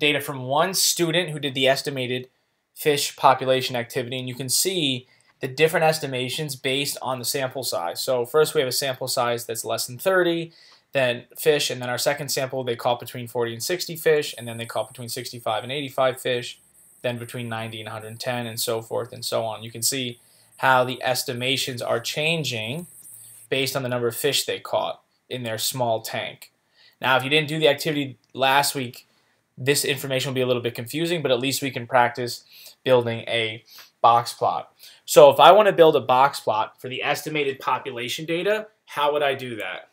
data from one student who did the estimated fish population activity, and you can see the different estimations based on the sample size. So first we have a sample size that's less than 30, then fish, and then our second sample they caught between 40 and 60 fish, and then they caught between 65 and 85 fish, then between 90 and 110, and so forth and so on. You can see how the estimations are changing based on the number of fish they caught in their small tank. Now, if you didn't do the activity last week, this information will be a little bit confusing, but at least we can practice building a box plot. So if I want to build a box plot for the estimated population data, how would I do that?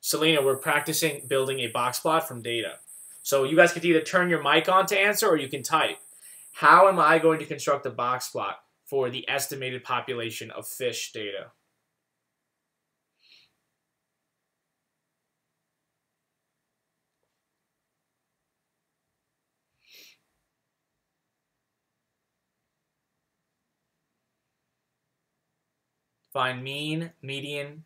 Selena, we're practicing building a box plot from data. So you guys can either turn your mic on to answer or you can type. How am I going to construct a box plot for the estimated population of fish data? Find mean, median.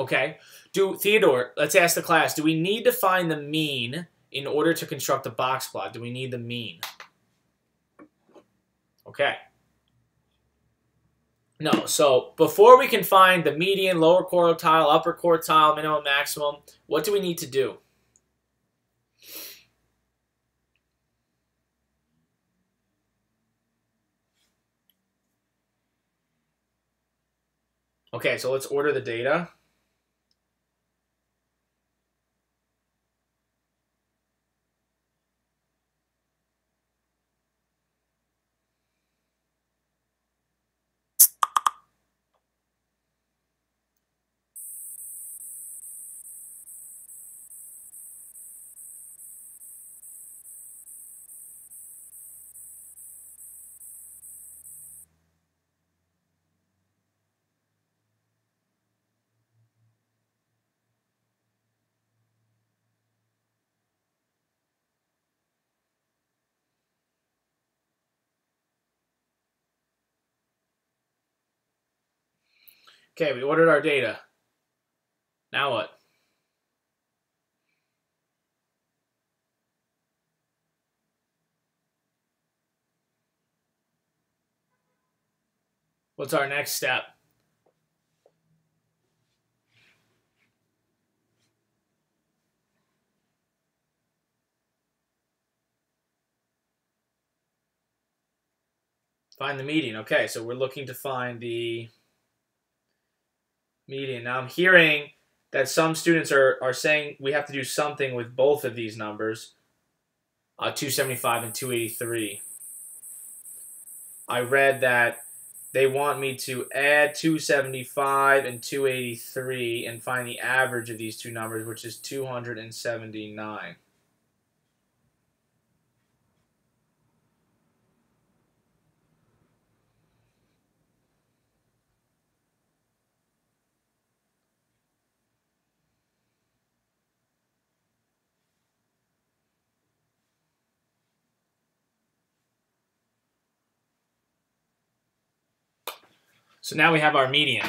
Okay. Do Theodore, let's ask the class, do we need to find the mean in order to construct a box plot? Do we need the mean? Okay. No, so before we can find the median, lower quartile, upper quartile, minimum, maximum, what do we need to do? Okay, so let's order the data. Okay, we ordered our data. Now what? What's our next step? Find the median. Okay, so we're looking to find the median. Now I'm hearing that some students are, are saying we have to do something with both of these numbers, uh, 275 and 283. I read that they want me to add 275 and 283 and find the average of these two numbers, which is 279. So now we have our median.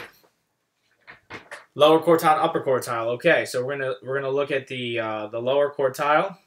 Lower quartile, upper quartile. Okay, so we're gonna we're gonna look at the uh, the lower quartile.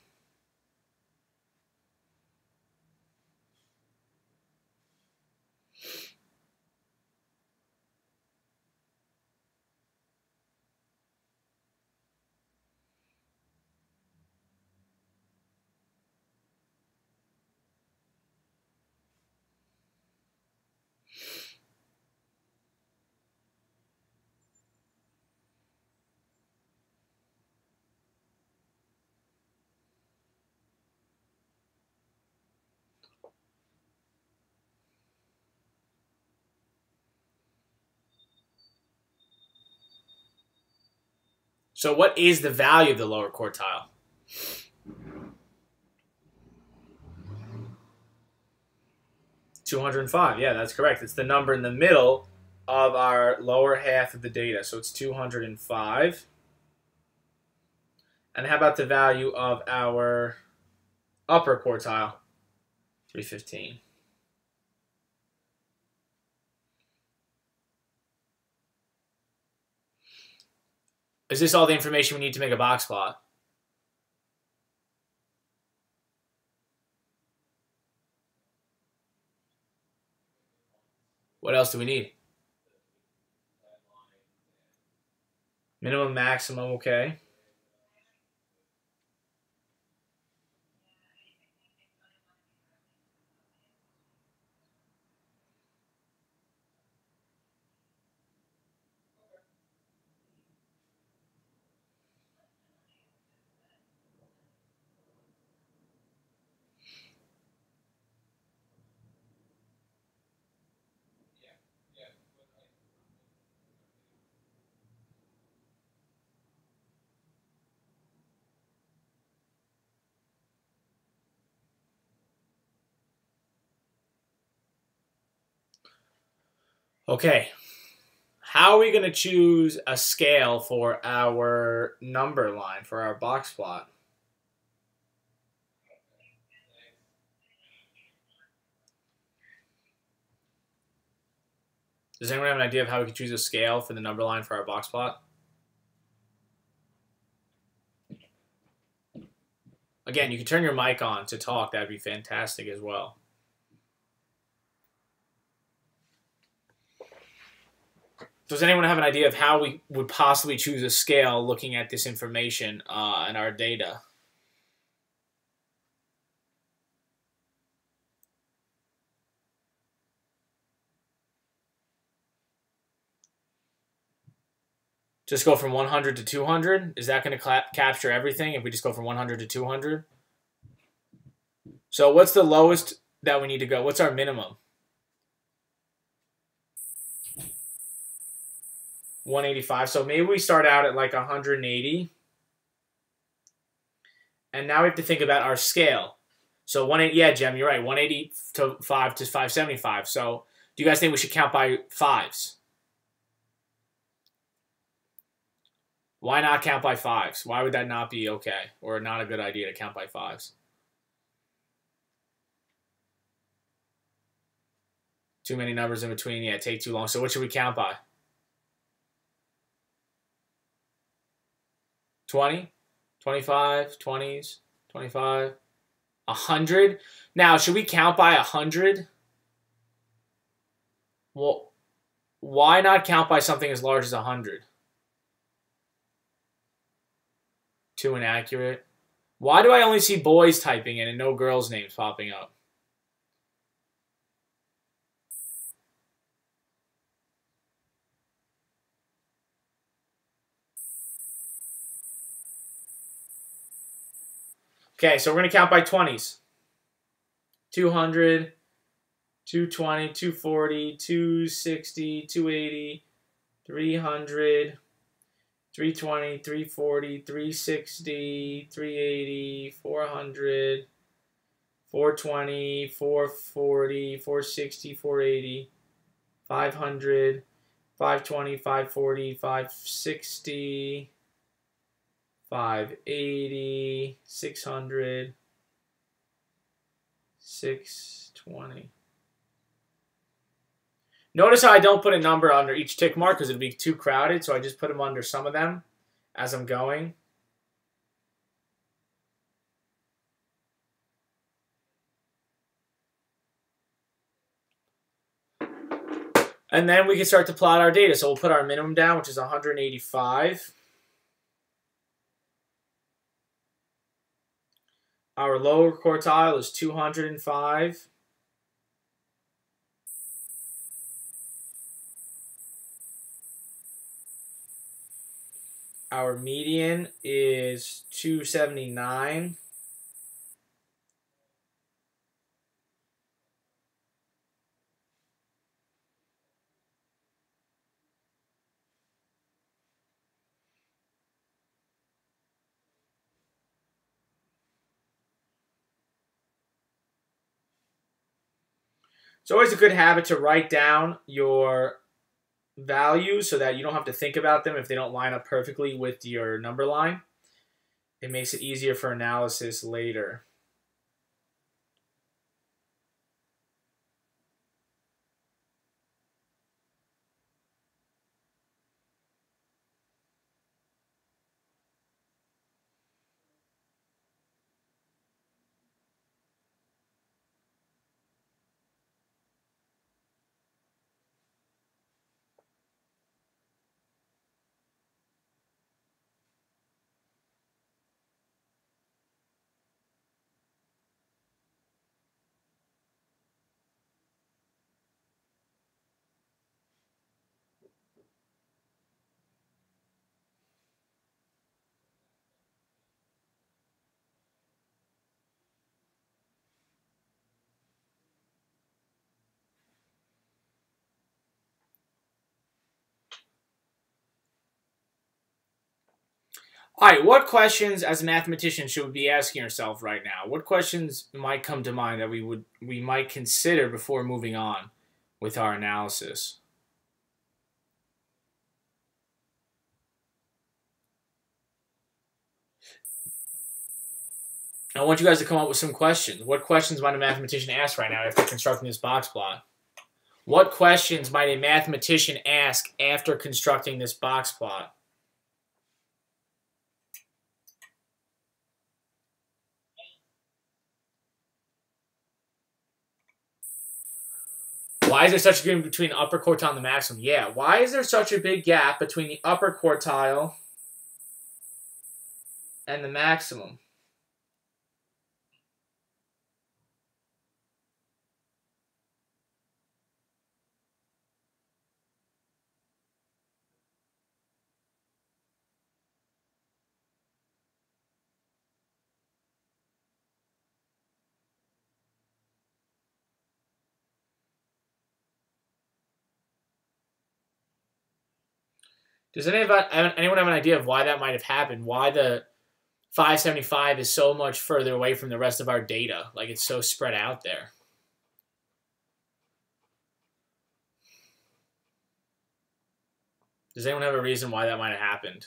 So, what is the value of the lower quartile? Two hundred and five. Yeah, that's correct. It's the number in the middle of our lower half of the data. So it's 205. And how about the value of our upper quartile? 315. Is this all the information we need to make a box plot? What else do we need? Minimum, maximum, okay. Okay. How are we going to choose a scale for our number line, for our box plot? Does anyone have an idea of how we could choose a scale for the number line for our box plot? Again, you can turn your mic on to talk. That'd be fantastic as well. Does anyone have an idea of how we would possibly choose a scale looking at this information uh, and our data? Just go from 100 to 200? Is that going to capture everything if we just go from 100 to 200? So what's the lowest that we need to go? What's our minimum? 185. So maybe we start out at like 180. And now we have to think about our scale. So 180, yeah, Jem, you're right. 180 to 5 to 575. So do you guys think we should count by fives? Why not count by fives? Why would that not be okay or not a good idea to count by fives? Too many numbers in between. Yeah, take too long. So what should we count by? 20, 25, 20s, 25, 100. Now, should we count by 100? Well, why not count by something as large as 100? Too inaccurate. Why do I only see boys typing in and no girls' names popping up? Okay, so we're going to count by 20s. 200, 220, 240, 260, 280, 300, 320, 340, 360, 380, 400, 420, 440, 460, 480, 500, 520, 540, 560, 580, 600, 620. Notice how I don't put a number under each tick mark because it'd be too crowded, so I just put them under some of them as I'm going. And then we can start to plot our data. So we'll put our minimum down, which is 185. Our lower quartile is 205. Our median is 279. It's always a good habit to write down your values so that you don't have to think about them if they don't line up perfectly with your number line. It makes it easier for analysis later. All right, what questions as a mathematician should we be asking ourselves right now? What questions might come to mind that we would we might consider before moving on with our analysis? I want you guys to come up with some questions. What questions might a mathematician ask right now after constructing this box plot? What questions might a mathematician ask after constructing this box plot? Why is there such a gap between upper quartile and the maximum? Yeah, why is there such a big gap between the upper quartile and the maximum? Does anyone anyone have an idea of why that might have happened? Why the 575 is so much further away from the rest of our data? Like it's so spread out there. Does anyone have a reason why that might have happened?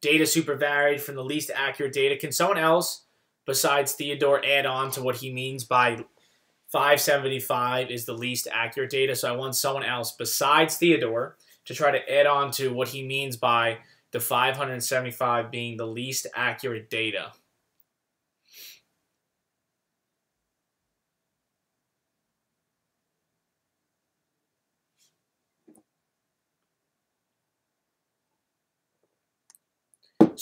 Data super varied from the least accurate data. Can someone else besides Theodore add on to what he means by 575 is the least accurate data. So I want someone else besides Theodore to try to add on to what he means by the 575 being the least accurate data.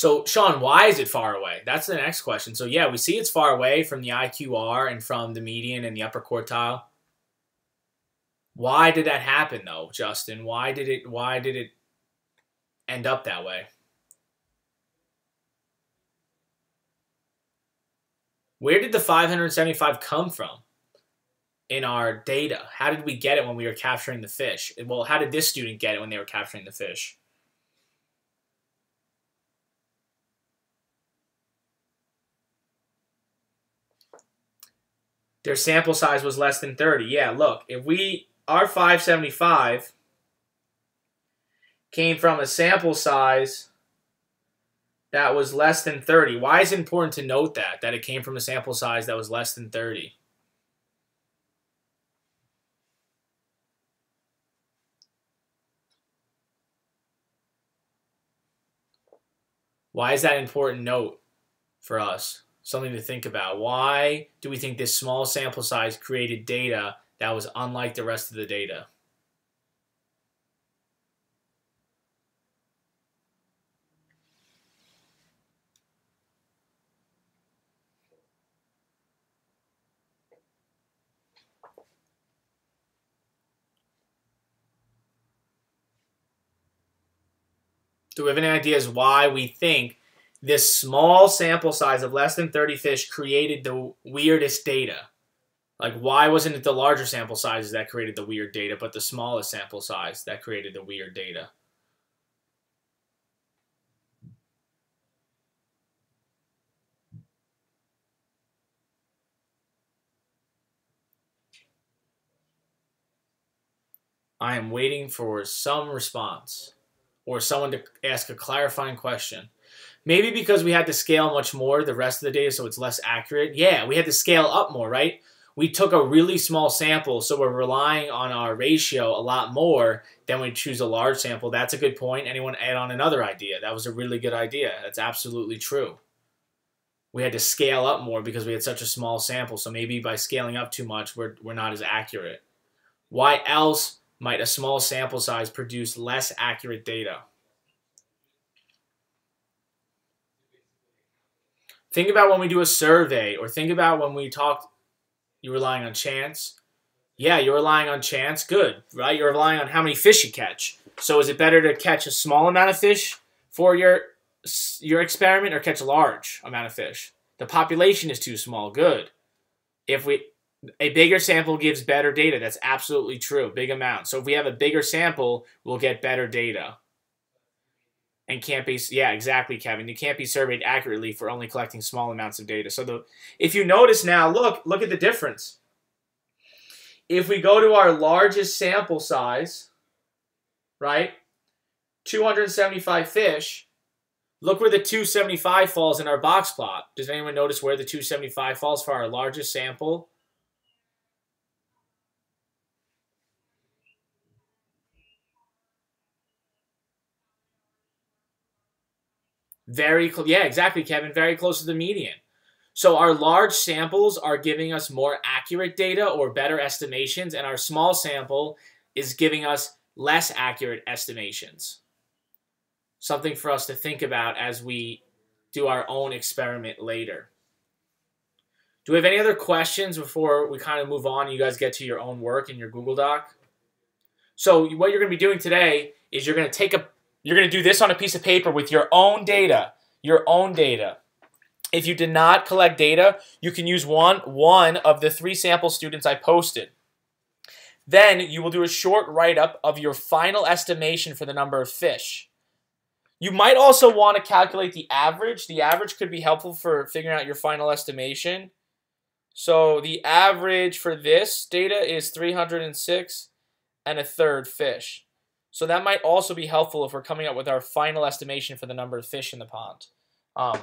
So, Sean, why is it far away? That's the next question. So, yeah, we see it's far away from the IQR and from the median and the upper quartile. Why did that happen, though, Justin? Why did it? Why did it end up that way? Where did the 575 come from in our data? How did we get it when we were capturing the fish? Well, how did this student get it when they were capturing the fish? Their sample size was less than 30. Yeah, look, if we, our 575 came from a sample size that was less than 30. Why is it important to note that, that it came from a sample size that was less than 30? Why is that important note for us? Something to think about. Why do we think this small sample size created data that was unlike the rest of the data? Do we have any ideas why we think this small sample size of less than 30 fish created the weirdest data. Like, why wasn't it the larger sample sizes that created the weird data, but the smallest sample size that created the weird data? I am waiting for some response or someone to ask a clarifying question. Maybe because we had to scale much more the rest of the data so it's less accurate. Yeah, we had to scale up more, right? We took a really small sample, so we're relying on our ratio a lot more than we choose a large sample. That's a good point. Anyone add on another idea? That was a really good idea. That's absolutely true. We had to scale up more because we had such a small sample, so maybe by scaling up too much, we're, we're not as accurate. Why else might a small sample size produce less accurate data? Think about when we do a survey, or think about when we talk. You're relying on chance. Yeah, you're relying on chance. Good, right? You're relying on how many fish you catch. So is it better to catch a small amount of fish for your your experiment, or catch a large amount of fish? The population is too small. Good. If we A bigger sample gives better data. That's absolutely true. Big amount. So if we have a bigger sample, we'll get better data. And can't be yeah, exactly, Kevin. You can't be surveyed accurately for only collecting small amounts of data. So the if you notice now, look, look at the difference. If we go to our largest sample size, right? 275 fish, look where the 275 falls in our box plot. Does anyone notice where the 275 falls for our largest sample? Very, yeah, exactly, Kevin. Very close to the median. So our large samples are giving us more accurate data or better estimations, and our small sample is giving us less accurate estimations. Something for us to think about as we do our own experiment later. Do we have any other questions before we kind of move on and you guys get to your own work in your Google Doc? So what you're going to be doing today is you're going to take a you're going to do this on a piece of paper with your own data. Your own data. If you did not collect data, you can use one, one of the three sample students I posted. Then you will do a short write-up of your final estimation for the number of fish. You might also want to calculate the average. The average could be helpful for figuring out your final estimation. So the average for this data is 306 and a third fish. So that might also be helpful if we're coming up with our final estimation for the number of fish in the pond. Um,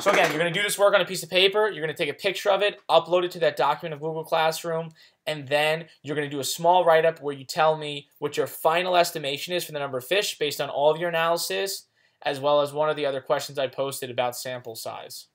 so again, you're going to do this work on a piece of paper. You're going to take a picture of it, upload it to that document of Google Classroom, and then you're going to do a small write-up where you tell me what your final estimation is for the number of fish based on all of your analysis, as well as one of the other questions I posted about sample size.